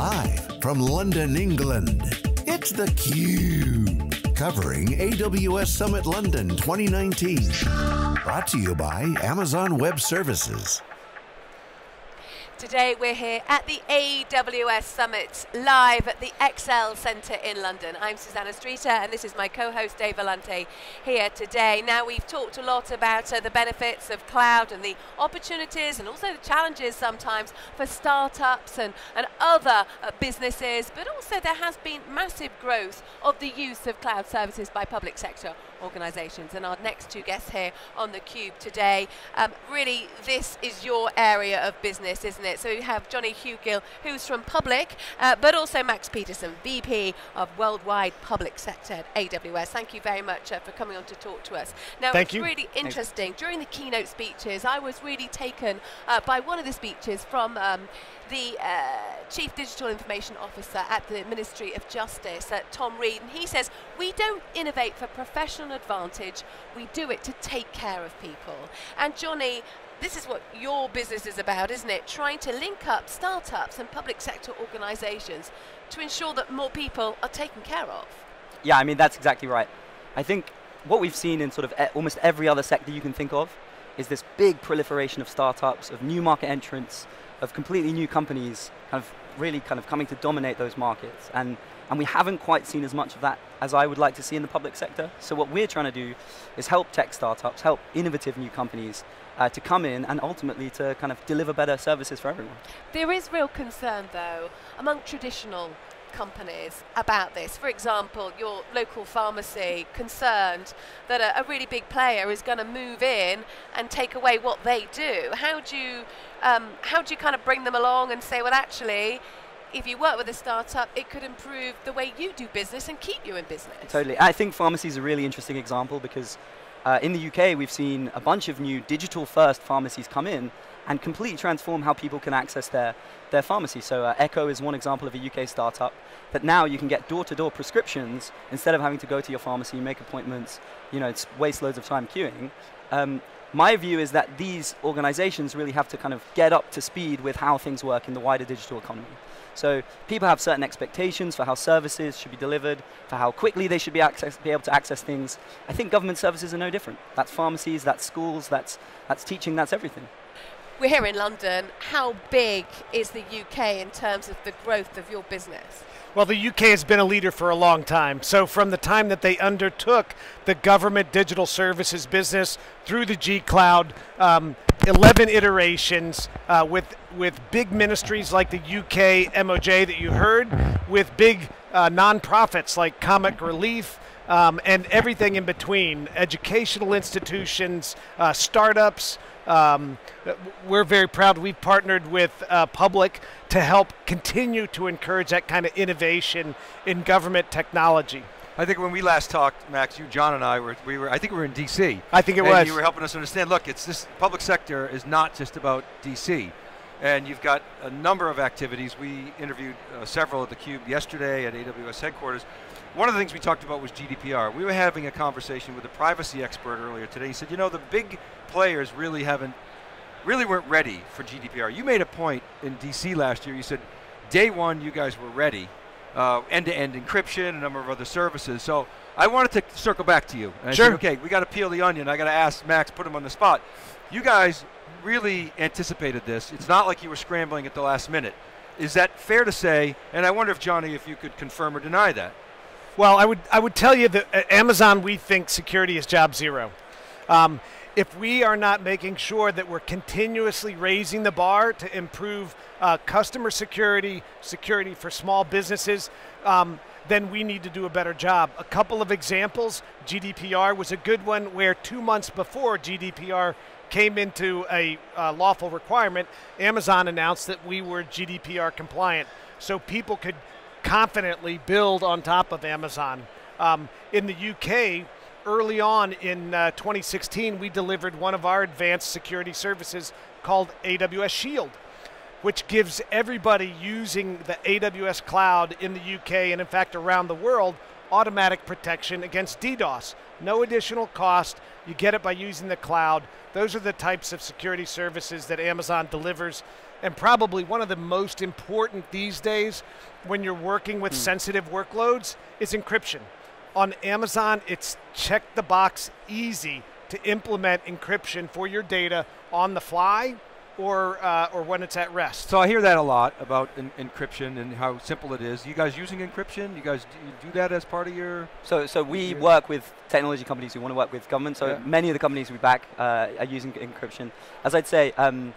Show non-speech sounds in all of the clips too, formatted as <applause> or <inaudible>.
Live from London, England, it's theCUBE. Covering AWS Summit London 2019. Brought to you by Amazon Web Services. Today we're here at the AWS Summit, live at the ExCeL Centre in London. I'm Susannah Streeter and this is my co-host Dave Vellante here today. Now we've talked a lot about uh, the benefits of cloud and the opportunities and also the challenges sometimes for startups and, and other uh, businesses, but also there has been massive growth of the use of cloud services by public sector organisations. And our next two guests here on the Cube today, um, really this is your area of business, isn't it? So we have Johnny Hugill, who's from Public, uh, but also Max Peterson, VP of Worldwide Public Sector at AWS. Thank you very much uh, for coming on to talk to us. Now, Thank it's you. really interesting. During the keynote speeches, I was really taken uh, by one of the speeches from um, the uh, Chief Digital Information Officer at the Ministry of Justice, uh, Tom Read, and he says, we don't innovate for professional advantage, we do it to take care of people. And Johnny, this is what your business is about, isn't it? Trying to link up startups and public sector organizations to ensure that more people are taken care of. Yeah, I mean, that's exactly right. I think what we've seen in sort of almost every other sector you can think of is this big proliferation of startups, of new market entrants, of completely new companies kind of really kind of coming to dominate those markets. And, and we haven't quite seen as much of that as I would like to see in the public sector. So what we're trying to do is help tech startups, help innovative new companies uh, to come in and ultimately to kind of deliver better services for everyone. There is real concern, though, among traditional companies about this. For example, your local pharmacy concerned that a, a really big player is going to move in and take away what they do. How do you um, how do you kind of bring them along and say, well, actually, if you work with a startup, it could improve the way you do business and keep you in business. Totally. I think pharmacy is a really interesting example because uh, in the UK, we've seen a bunch of new digital first pharmacies come in and completely transform how people can access their, their pharmacy. So uh, Echo is one example of a UK startup that now you can get door-to-door prescriptions instead of having to go to your pharmacy, make appointments, you know, it's waste loads of time queuing. Um, my view is that these organizations really have to kind of get up to speed with how things work in the wider digital economy. So people have certain expectations for how services should be delivered, for how quickly they should be, access, be able to access things. I think government services are no different. That's pharmacies, that's schools, that's, that's teaching, that's everything. We're here in London. How big is the UK in terms of the growth of your business? Well, the UK has been a leader for a long time. So, from the time that they undertook the government digital services business through the G Cloud, um, 11 iterations uh, with, with big ministries like the UK MOJ that you heard, with big uh, nonprofits like Comic Relief. Um, and everything in between educational institutions, uh, startups, um, we're very proud we've partnered with uh, Public to help continue to encourage that kind of innovation in government technology. I think when we last talked, Max, you, John, and I were we were I think we were in D.C. I think it and was. You were helping us understand. Look, it's this public sector is not just about D.C. And you've got a number of activities. We interviewed uh, several at the Cube yesterday at AWS headquarters. One of the things we talked about was GDPR. We were having a conversation with a privacy expert earlier today. He said, you know, the big players really haven't, really weren't ready for GDPR. You made a point in DC last year. You said, day one, you guys were ready. Uh, end-to-end encryption, a number of other services. So I wanted to circle back to you. And sure. I said, okay, we got to peel the onion. I got to ask Max, put him on the spot. You guys really anticipated this. It's not like you were scrambling at the last minute. Is that fair to say? And I wonder if Johnny, if you could confirm or deny that. Well, I would I would tell you that at Amazon we think security is job zero. Um, if we are not making sure that we're continuously raising the bar to improve uh, customer security, security for small businesses, um, then we need to do a better job. A couple of examples GDPR was a good one where two months before GDPR came into a uh, lawful requirement, Amazon announced that we were GDPR compliant. So people could confidently build on top of Amazon. Um, in the UK, early on in uh, 2016, we delivered one of our advanced security services called AWS Shield, which gives everybody using the AWS cloud in the UK and, in fact, around the world automatic protection against DDoS. No additional cost. You get it by using the cloud. Those are the types of security services that Amazon delivers and probably one of the most important these days when you're working with hmm. sensitive workloads is encryption. On Amazon, it's check the box easy to implement encryption for your data on the fly or uh, or when it's at rest. So I hear that a lot about en- encryption and how simple it is. You guys using encryption? You guys do, you do that as part of your? So, so we Yeah. work with technology companies who want to work with government. So Yeah. many of the companies we back uh, are using encryption. As I'd say, um,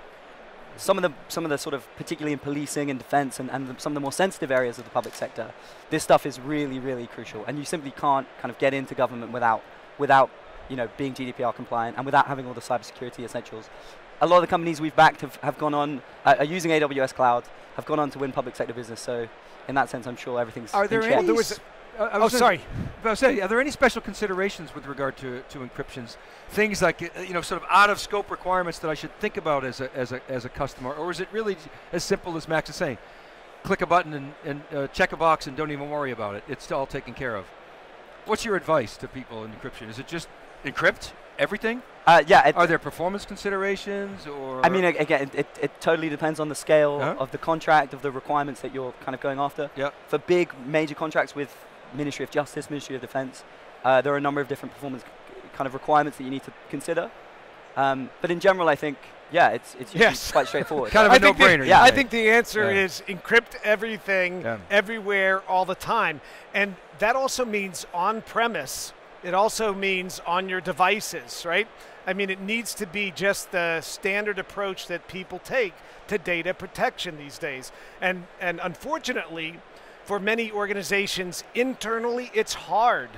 some of the some of the sort of particularly in policing and defence and, and the, some of the more sensitive areas of the public sector, this stuff is really really crucial. And you simply can't kind of get into government without without you know being GDPR compliant and without having all the cybersecurity essentials. A lot of the companies we've backed have, have gone on uh, are using AWS cloud, have gone on to win public sector business. So in that sense, I'm sure everything's Are there check. any? there was s- I- I oh, was gonna- sorry. I was saying, are there any special considerations with regard to, to encryptions? Things like uh, you know, sort of out of scope requirements that I should think about as a, as a, as a customer, or is it really as simple as Max is saying? Click a button and, and uh, check a box and don't even worry about it. It's all taken care of. What's your advice to people in encryption? Is it just encrypt everything? Uh, yeah, it, Are there performance considerations or? I mean, again, it, it totally depends on the scale Uh-huh. of the contract, of the requirements that you're kind of going after. Yeah. For big major contracts with Ministry of Justice, Ministry of Defence, uh, there are a number of different performance c- kind of requirements that you need to consider. Um, but in general, I think, yeah, it's, it's usually Yes. quite straightforward. <laughs> Kind of I a think the- no-brainer. yeah, I think the answer Yeah. is encrypt everything, Yeah. everywhere, all the time. And that also means on premise. It also means on your devices, right? I mean, it needs to be just the standard approach that people take to data protection these days. And, and unfortunately, for many organizations internally, it's hard.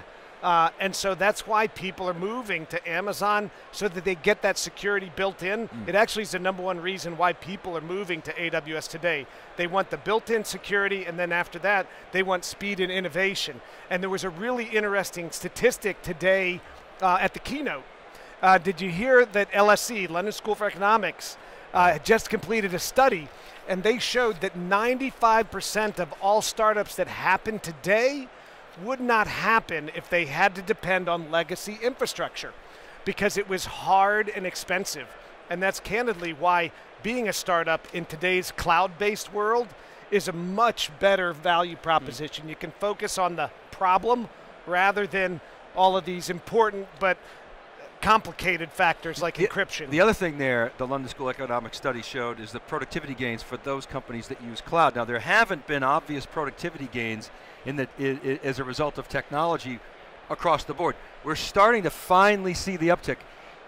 Uh, and so that's why people are moving to Amazon so that they get that security built in. It actually is the number one reason why people are moving to AWS today. They want the built in security, and then after that, they want speed and innovation. And there was a really interesting statistic today uh, at the keynote. Uh, did you hear that LSE, London School for Economics, uh, had just completed a study, and they showed that 95% of all startups that happen today would not happen if they had to depend on legacy infrastructure because it was hard and expensive. And that's candidly why being a startup in today's cloud based world is a much better value proposition. You can focus on the problem rather than all of these important but complicated factors like The- encryption. The other thing there, the London School Economic Study showed, is the productivity gains for those companies that use cloud. Now, there haven't been obvious productivity gains in the, i- i- as a result of technology across the board. We're starting to finally see the uptick.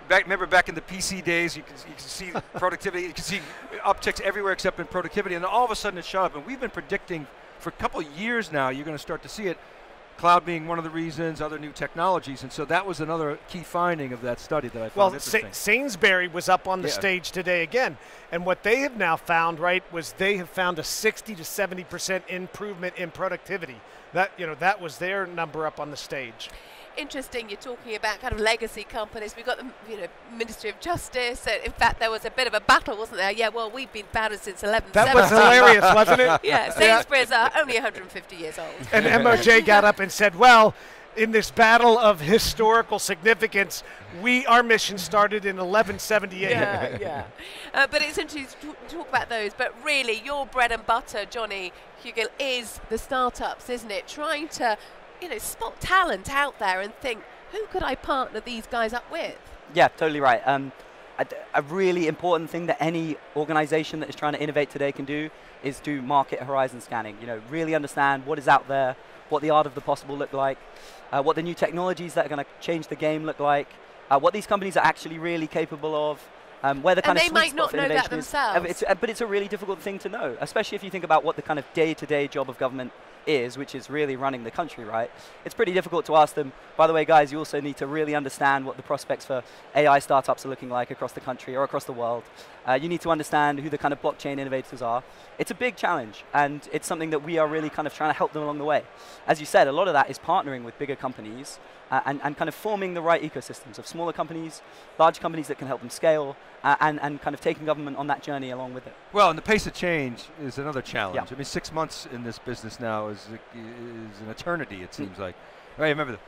Back, remember back in the PC days, you can, you can see <laughs> productivity, you can see upticks everywhere except in productivity, and then all of a sudden it shot up. And we've been predicting for a couple of years now, you're going to start to see it. Cloud being one of the reasons, other new technologies, and so that was another key finding of that study that I found Well, interesting. Sa- Sainsbury was up on the Yeah. stage today again, and what they have now found, right, was they have found a 60 to 70 percent improvement in productivity. That you know that was their number up on the stage. Interesting, you're talking about kind of legacy companies. We've got the you know Ministry of Justice. In fact, there was a bit of a battle, wasn't there? Yeah, well, we've been battered since 1170. That was hilarious, wasn't it? <laughs> Yeah, Sainsbury's are only 150 years old. And MOJ got up and said, "Well, in this battle of historical significance, we our mission started in 1178." yeah, yeah. Uh, but it's interesting to talk, talk about those. But really, your bread and butter, Johnny Hugill, is the startups, isn't it? Trying to, you know, spot talent out there and think, who could I partner these guys up with? Yeah, totally right. Um, a, a really important thing that any organization that is trying to innovate today can do is do market horizon scanning. You know, really understand what is out there, what the art of the possible look like, uh, what the new technologies that are going to change the game look like, uh, what these companies are actually really capable of. Um, where the And kind of they might spot not know that innovation is. Uh, themselves. It's, uh, but it's a really difficult thing to know, especially if you think about what the kind of day-to-day job of government is, which is really running the country, right? It's pretty difficult to ask them, by the way, guys, you also need to really understand what the prospects for AI startups are looking like across the country or across the world. Uh, you need to understand who the kind of blockchain innovators are. It's a big challenge, and it's something that we are really kind of trying to help them along the way. As you said, a lot of that is partnering with bigger companies uh, and, and kind of forming the right ecosystems of smaller companies, large companies that can help them scale, uh, and, and kind of taking government on that journey along with it. Well, and the pace of change is another challenge. Yeah. I mean, six months in this business now is is an eternity. It seems like. Right? Remember, the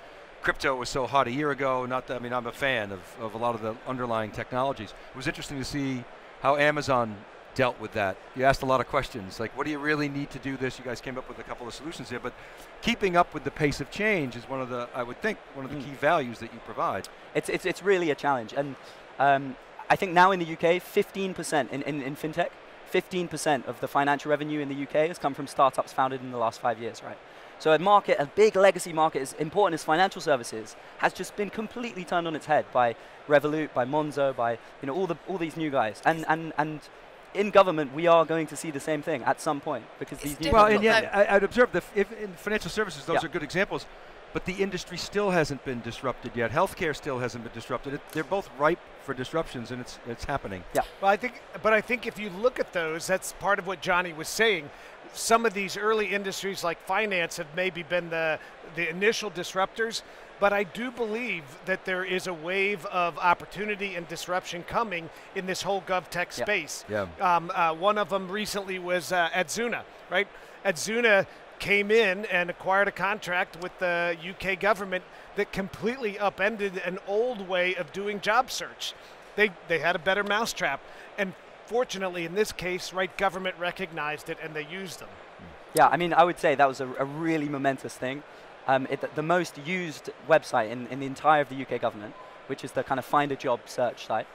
crypto was so hot a year ago. Not that I mean, I'm a fan of, of a lot of the underlying technologies. It was interesting to see how Amazon dealt with that. You asked a lot of questions, like what do you really need to do this? You guys came up with a couple of solutions here, but keeping up with the pace of change is one of the, I would think, one of the Mm. key values that you provide. It's, it's, it's really a challenge. And um, I think now in the UK, 15% in, in, in fintech, 15% of the financial revenue in the UK has come from startups founded in the last five years, right? So a market, a big legacy market as important as financial services, has just been completely turned on its head by Revolut, by Monzo, by you know all the all these new guys. And and and in government, we are going to see the same thing at some point because It's these new difficult Well, and Well, yet I, I'd observe that if in financial services, those Yeah. are good examples, but the industry still hasn't been disrupted yet. Healthcare still hasn't been disrupted. It, they're both ripe for disruptions, and it's it's happening. Yeah. Well, I think, but I think if you look at those, that's part of what Johnny was saying. Some of these early industries, like finance, have maybe been the the initial disruptors. But I do believe that there is a wave of opportunity and disruption coming in this whole GovTech Yeah. space. Yeah. Um, uh, one of them recently was uh, Adzuna, right? Adzuna came in and acquired a contract with the UK government that completely upended an old way of doing job search. They, they had a better mousetrap. And fortunately, in this case, right, government recognized it and they used them. Yeah, I mean, I would say that was a, a really momentous thing. Um, it, the most used website in, in the entire of the UK government, which is the kind of find a job search site.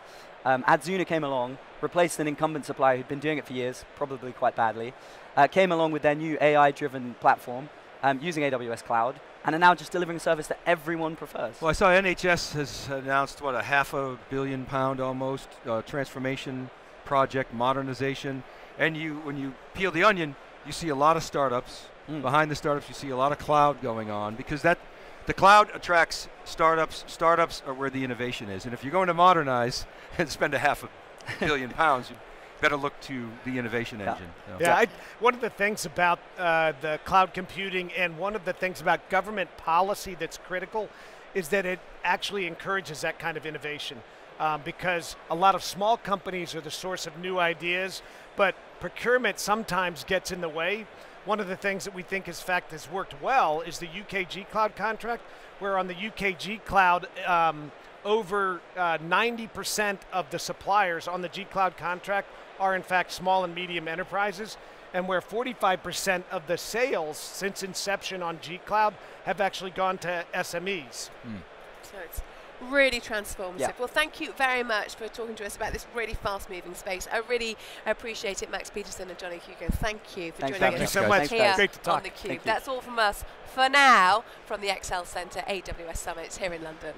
Um, Adzuna came along, replaced an incumbent supplier who'd been doing it for years, probably quite badly, uh, came along with their new AI-driven platform um, using AWS Cloud, and are now just delivering a service that everyone prefers. Well, I saw NHS has announced what a half a billion pound almost uh, transformation project modernization, and you when you peel the onion, you see a lot of startups. Mm. Behind the startups, you see a lot of cloud going on because that the cloud attracts startups. Startups are where the innovation is, and if you're going to modernize <laughs> and spend a half a billion <laughs> pounds, you better look to the innovation Yeah. engine. So- Yeah, I, one of the things about uh, the cloud computing and one of the things about government policy that's critical is that it actually encourages that kind of innovation um, because a lot of small companies are the source of new ideas, but procurement sometimes gets in the way. One of the things that we think, in fact, has worked well is the UKG Cloud contract, where on the UKG Cloud, um, over uh, 90% of the suppliers on the G Cloud contract are in fact small and medium enterprises, and where 45% of the sales since inception on G Cloud have actually gone to SMEs. So it's really transformative. Yeah. Well, thank you very much for talking to us about this really fast-moving space. I really appreciate it, Max Peterson and Johnny Hugill. Thank you for Thanks, joining us. Thank you so much. Thanks, here. Great to talk. on the Cube. That's all from us for now from the Excel Centre AWS Summit here in London.